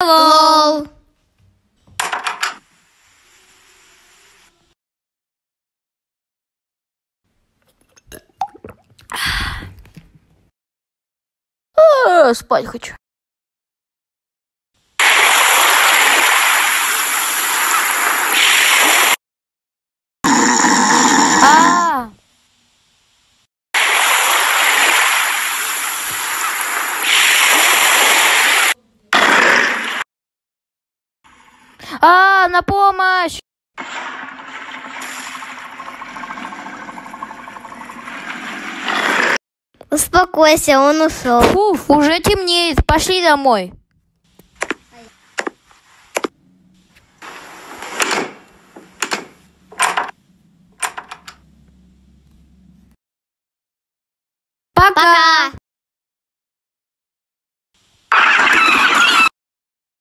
Лол. А, спать хочу. А, на помощь! Успокойся, он ушел. Фу, уже темнеет. Пошли домой. Пока. Пока.